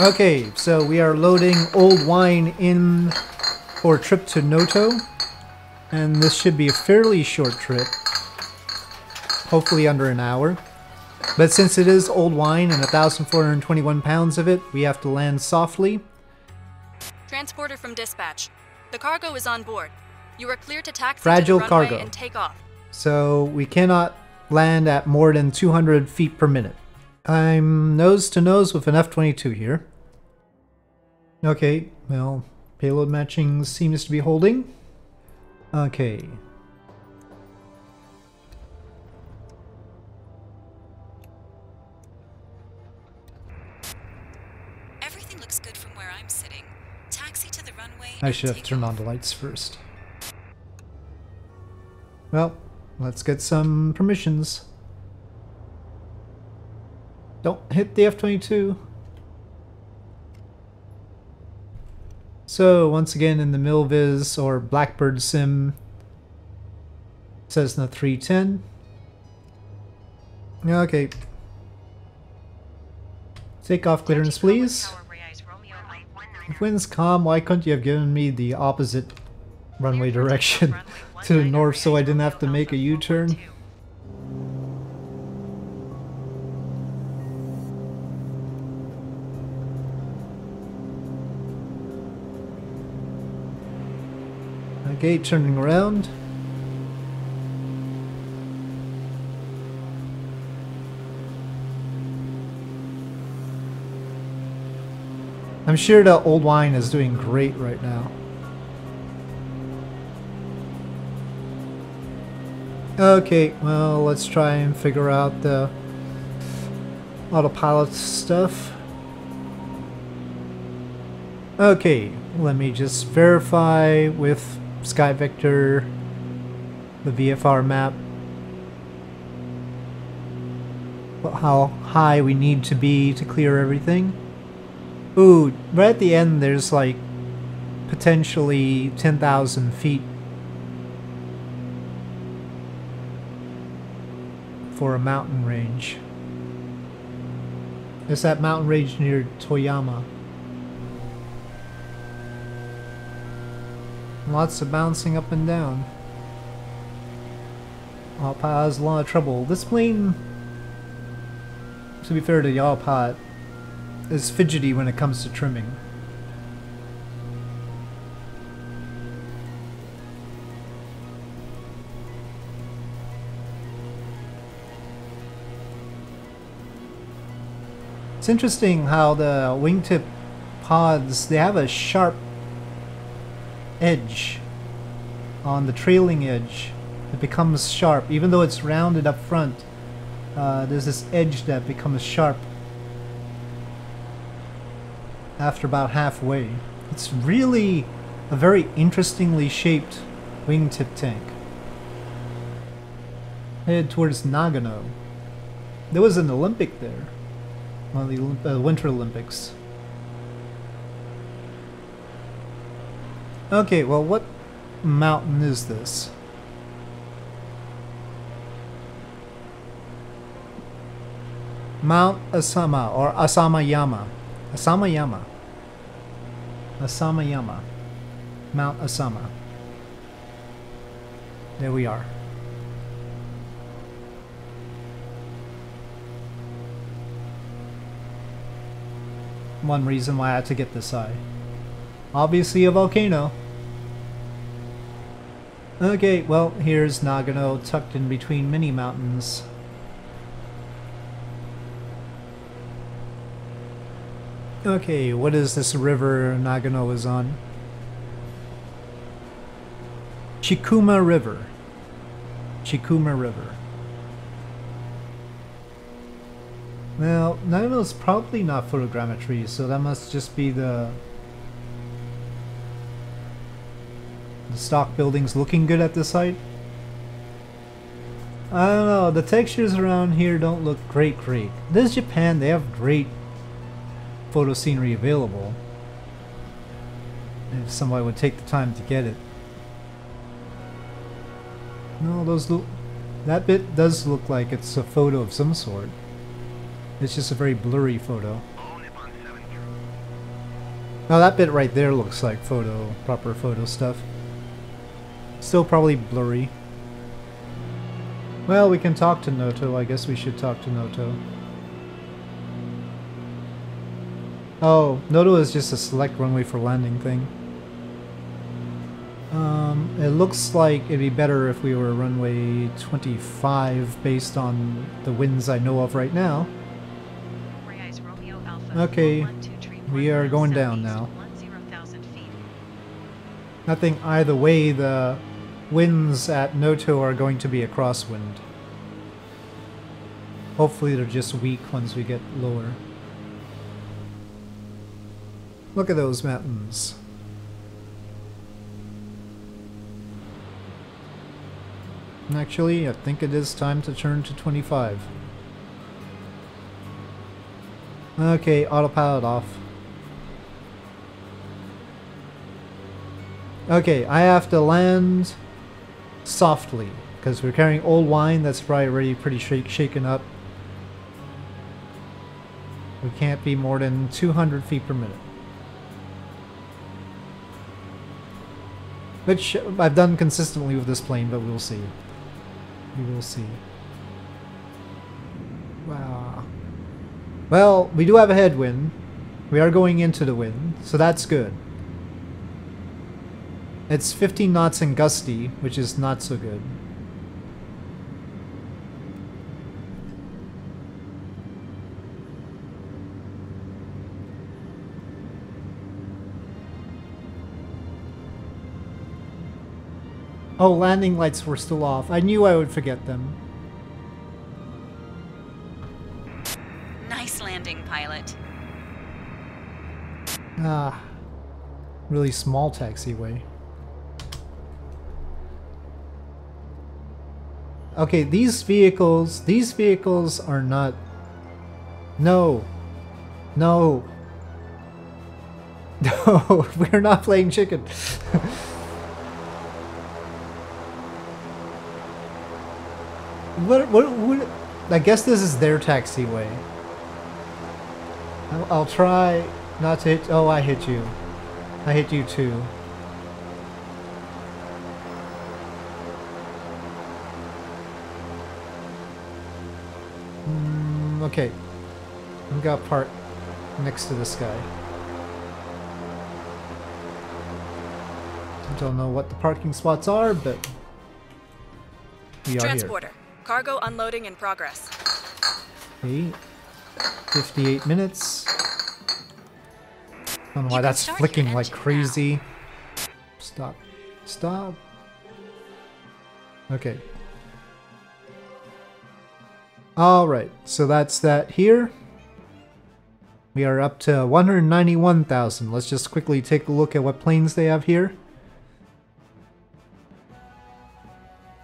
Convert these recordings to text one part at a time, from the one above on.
Okay, so we are loading old wine in for a trip to Noto. And this should be a fairly short trip. Hopefully under an hour. But since it is old wine and 1,421 pounds of it, we have to land softly. Transporter from dispatch. The cargo is on board. You are clear to taxi Fragile to cargo. and take off. So we cannot land at more than 200 feet per minute. I'm nose to nose with an F-22 here. Okay, well, payload matching seems to be holding. Okay. Everything looks good from where I'm sitting. Taxi to the runway. I should have turned off. on the lights first. Well, let's get some permissions. Don't hit the F-22. So, once again in the Milviz or Blackbird Sim Cessna 310. Okay. Take off clearance, please. If wind's calm, why couldn't you have given me the opposite runway direction to the north so I didn't have to make a U-turn? Okay, turning around. I'm sure the old wine is doing great right now. Okay, well, let's try and figure out the autopilot stuff. Okay, let me just verify with SkyVector the VFR map how high we need to be to clear everything. Ooh, right at the end there's like potentially 10,000 feet for a mountain range. Is that mountain range near Toyama? Lots of bouncing up and down. Alpa has a lot of trouble. This plane, to be fair to Yalpa, is fidgety when it comes to trimming. It's interesting how the wingtip pods, they have a sharp edge on the trailing edge. It becomes sharp, even though it's rounded up front. Uh, there's this edge that becomes sharp after about halfway. It's really a very interestingly shaped wingtip tank. Headed towards Nagano. There was an Olympic there. One of the Olymp- uh, Winter Olympics. Okay, well, what mountain is this? Mount Asama or Asamayama. Asamayama. Asamayama. Mount Asama. There we are. One reason why I had to get this eye. Obviously a volcano. Okay, well, here's Nagano tucked in between many mountains. Okay, what is this river Nagano is on? Chikuma River. Chikuma River. Well, Nagano's probably not photogrammetry, so that must just be the the stock buildings looking good at the site. I don't know, the textures around here don't look great great. This is Japan, they have great photo scenery available. If somebody would take the time to get it. No, those look that bit does look like it's a photo of some sort. It's just a very blurry photo. All Nippon 7 here. Now that bit right there looks like photo, proper photo stuff. Still probably blurry. Well, we can talk to Noto. I guess we should talk to Noto. Oh, Noto is just a select runway for landing thing. Um, it looks like it'd be better if we were runway 25 based on the winds I know of right now. Okay, we are going down now. Nothing either way, the winds at Noto are going to be a crosswind. Hopefully they're just weak once we get lower. Look at those mountains. Actually, I think it is time to turn to 25. Okay, autopilot off. Okay, I have to land softly because we're carrying old wine that's probably already pretty shake, shaken up. We can't be more than 200 feet per minute. Which I've done consistently with this plane, but we'll see. We will see. Wow. Well, we do have a headwind. We are going into the wind, so that's good. It's 15 knots and gusty, which is not so good. Oh, landing lights were still off. I knew I would forget them. Nice landing, pilot. Ah, really small taxiway. Okay, these vehicles, these vehicles are not... No. No. No, we're not playing chicken. what, what, what, I guess this is their taxiway. I'll, I'll try not to hit, oh, I hit you. I hit you too. Mm, okay. We got part next to this guy. Don't know what the parking spots are, but we are Transporter. Cargo unloading in progress. here. Okay. 58 minutes. Don't know why that's flicking like engine now. crazy. Stop. Stop. Okay. Alright, so that's that here. We are up to 191,000. Let's just quickly take a look at what planes they have here.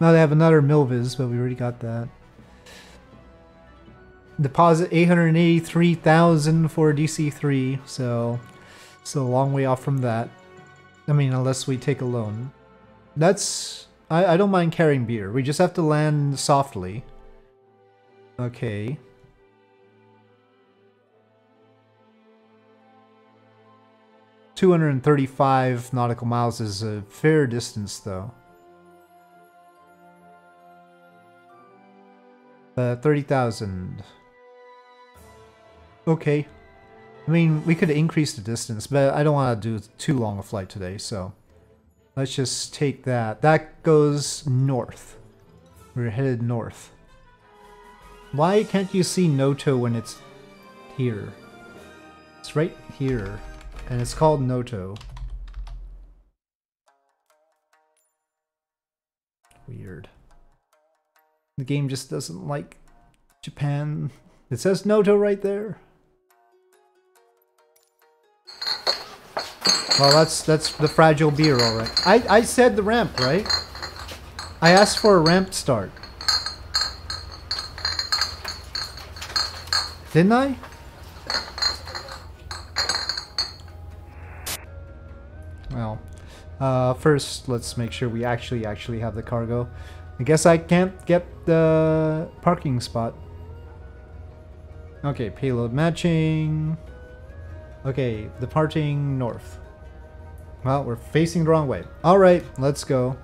Now they have another MilViz, but we already got that. Deposit 883,000 for DC3, so still a long way off from that. I mean, unless we take a loan. That's... I, I don't mind carrying beer. We just have to land softly. Okay. Two hundred and thirty-five nautical miles is a fair distance, though. Uh, thirty thousand. Okay. I mean, we could increase the distance, but I don't want to do too long a flight today, so let's just take that. That goes north. We're headed north. Why can't you see Noto when it's here? It's right here, and it's called Noto. Weird. The game just doesn't like Japan. It says Noto right there. Well, that's that's the fragile beer, all right. I I said the ramp, right? I asked for a ramp start. Didn't I? Well, uh, first let's make sure we actually actually have the cargo. I guess I can't get the parking spot. Okay, payload matching. Okay, departing north. Well, we're facing the wrong way. Alright, let's go.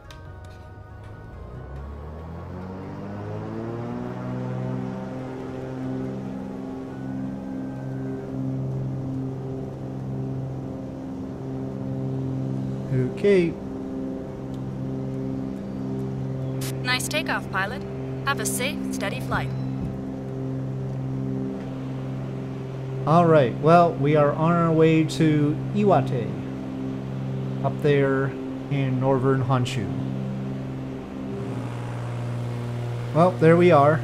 Okay, Nice takeoff, pilot. Have a safe, steady flight. Alright, well, we are on our way to Iwate. Up there in northern Honshu. Well, there we are.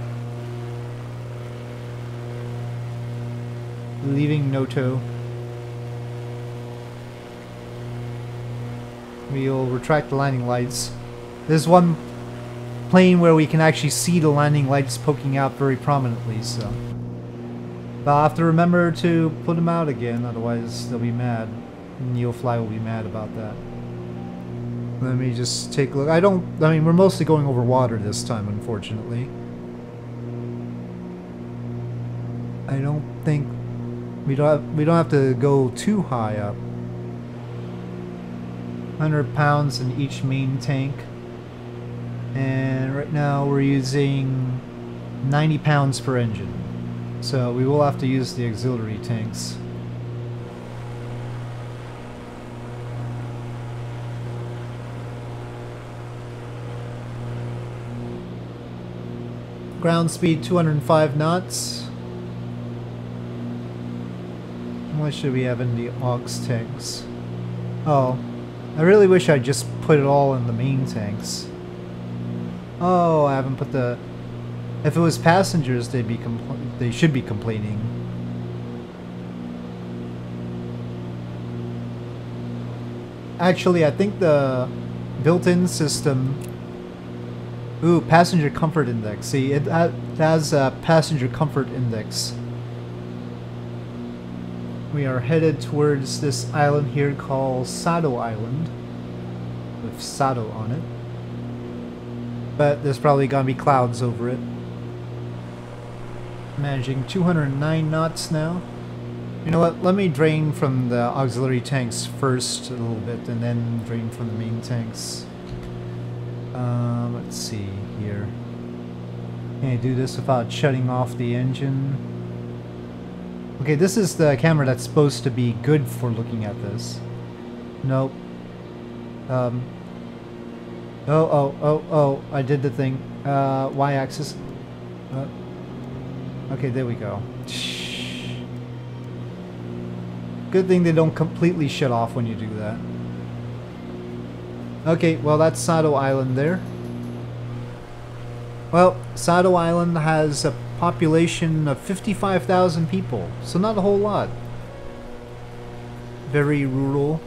Leaving Noto. We'll retract the landing lights. There's one plane where we can actually see the landing lights poking out very prominently, so... But I'll have to remember to put them out again, otherwise they'll be mad. Neofly will be mad about that. Let me just take a look. I don't... I mean, we're mostly going over water this time, unfortunately. I don't think... We don't have, we don't have to go too high up. 100 pounds in each main tank. And right now we're using 90 pounds per engine. So we will have to use the auxiliary tanks. Ground speed 205 knots. What should we have in the aux tanks? Oh, I really wish I just put it all in the main tanks. Oh, I haven't put the... If it was passengers, they'd be they should be complaining. Actually, I think the built-in system... Ooh, passenger comfort index. See, it uh, has a passenger comfort index. We are headed towards this island here called Sado Island. With Sado on it. But there's probably gonna be clouds over it. Managing 209 knots now. You know what, let me drain from the auxiliary tanks first a little bit and then drain from the main tanks. Um, let's see here. Can I do this without shutting off the engine? Okay, this is the camera that's supposed to be good for looking at this. Nope. Um. Oh, oh, oh, oh, I did the thing. Uh, y-axis. Uh, okay, there we go. Good thing they don't completely shut off when you do that. Okay, well that's Sado Island there. Well, Sado Island has a population of 55,000 people, so not a whole lot. Very rural.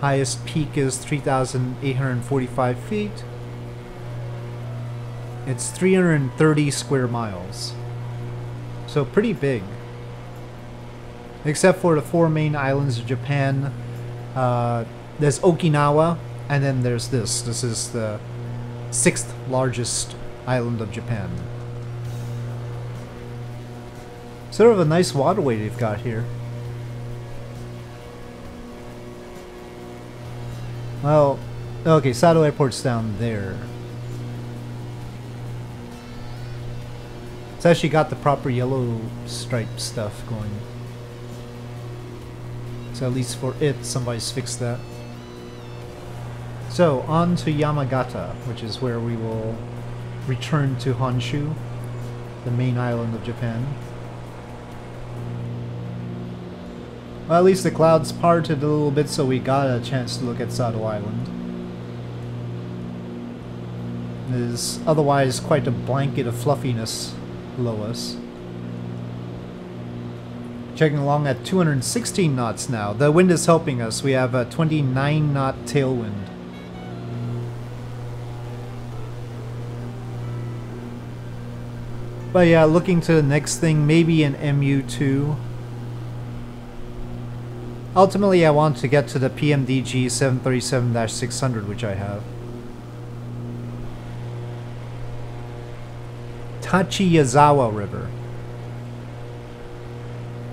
Highest peak is 3,845 feet. It's 330 square miles. So pretty big. Except for the four main islands of Japan. Uh, there's Okinawa, and then there's this. This is the sixth largest island of Japan. Sort of a nice waterway they've got here. Well, okay, Sado Airport's down there. It's actually got the proper yellow stripe stuff going. So at least for it, somebody's fixed that. So, on to Yamagata, which is where we will return to Honshu, the main island of Japan. Well, at least the clouds parted a little bit, so we got a chance to look at Sado Island. It is otherwise quite a blanket of fluffiness below us. Checking along at 216 knots now. The wind is helping us. We have a 29 knot tailwind. But yeah, looking to the next thing, maybe an MU2. Ultimately, I want to get to the PMDG 737-600, which I have. Tachiyazawa River.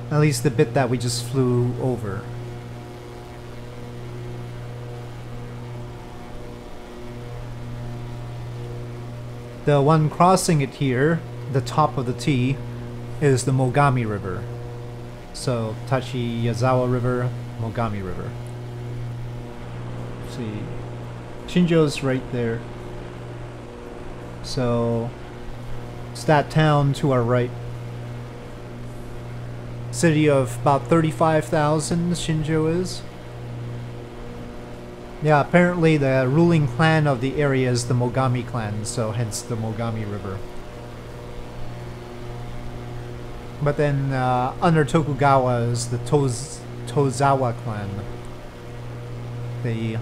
At least the bit that we just flew over. The one crossing it here, the top of the T, is the Mogami River. So Tachiyazawa River, Mogami River. Let's see. Shinjo's right there. So it's that town to our right. City of about 35,000 Shinjo is. Yeah, apparently the ruling clan of the area is the Mogami clan, so hence the Mogami River. But then uh, under Tokugawa is the Toz Tozawa clan. They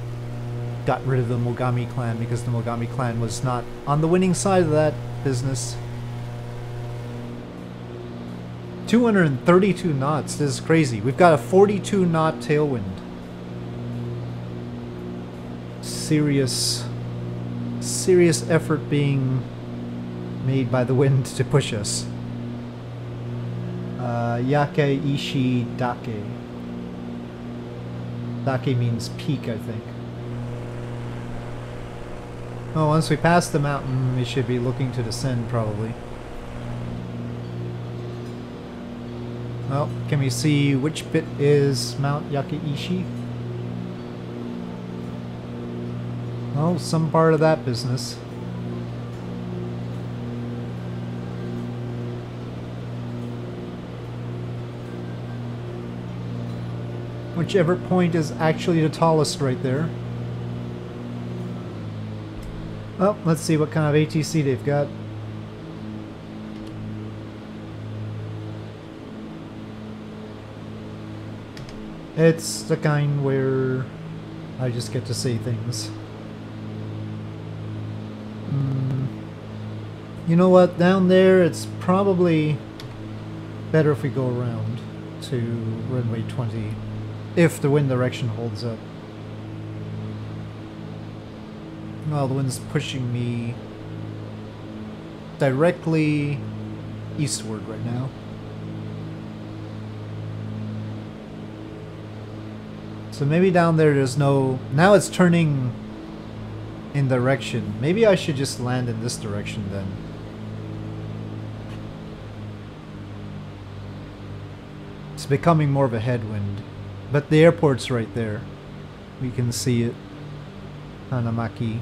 got rid of the Mogami clan because the Mogami clan was not on the winning side of that business. 232 knots, this is crazy. We've got a 42 knot tailwind. Serious, serious effort being made by the wind to push us. Yake Ishi Dake. Dake means peak, I think. Oh, once we pass the mountain, we should be looking to descend, probably. Well, can we see which bit is Mount Yakeishi? Oh, some part of that business. Whichever point is actually the tallest right there. Well, let's see what kind of ATC they've got. It's the kind where I just get to say things. Mm. You know what? Down there, it's probably better if we go around to runway 20 if the wind direction holds up. Well, the wind's pushing me directly eastward right now. So maybe down there there's no... Now it's turning in direction. Maybe I should just land in this direction then. It's becoming more of a headwind. But the airport's right there. We can see it. Hanamaki.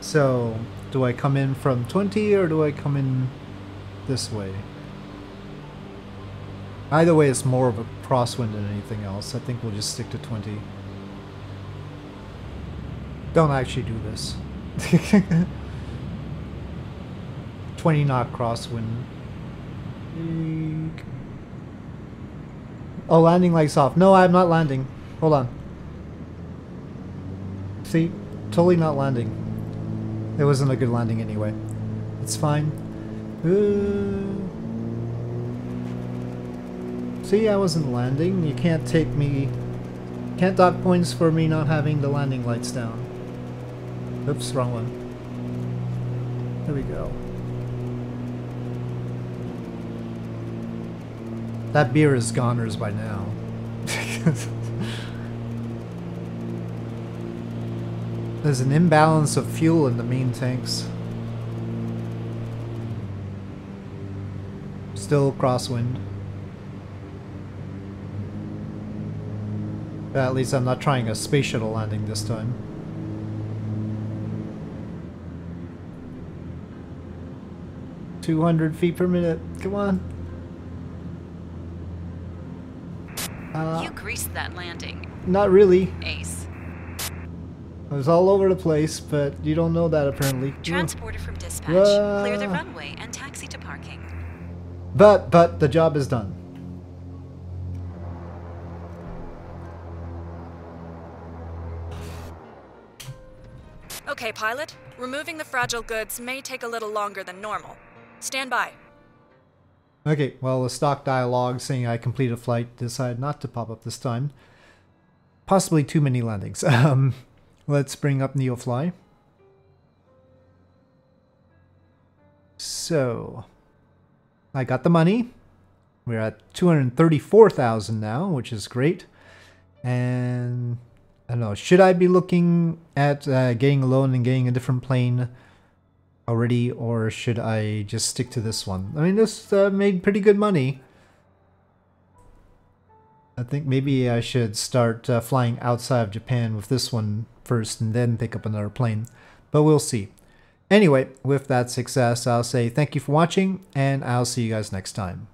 So, do I come in from 20 or do I come in this way? Either way, it's more of a crosswind than anything else. I think we'll just stick to 20. Don't actually do this. 20 knot crosswind. Oh, landing lights off. No, I'm not landing. Hold on. See? Totally not landing. It wasn't a good landing anyway. It's fine. Uh, see, I wasn't landing. You can't take me... Can't dock points for me not having the landing lights down. Oops, wrong one. There we go. That beer is goners by now. There's an imbalance of fuel in the main tanks. Still crosswind. But at least I'm not trying a space shuttle landing this time. Two hundred feet per minute. Come on. Uh, you greased that landing. Not really. Ace. I was all over the place, but you don't know that apparently. Transporter from dispatch. Uh, Clear the runway and taxi to parking. But, but, the job is done. Okay, pilot. Removing the fragile goods may take a little longer than normal. Stand by. Okay, well, the stock dialogue saying I completed a flight decided not to pop up this time. Possibly too many landings. Um, let's bring up NeoFly. So, I got the money. We're at 234,000 now, which is great. And I don't know, should I be looking at uh, getting a loan and getting a different plane already, or should I just stick to this one? I mean, this uh, made pretty good money. I think maybe I should start uh, flying outside of Japan with this one first and then pick up another plane. But we'll see. Anyway, with that success, I'll say thank you for watching, and I'll see you guys next time.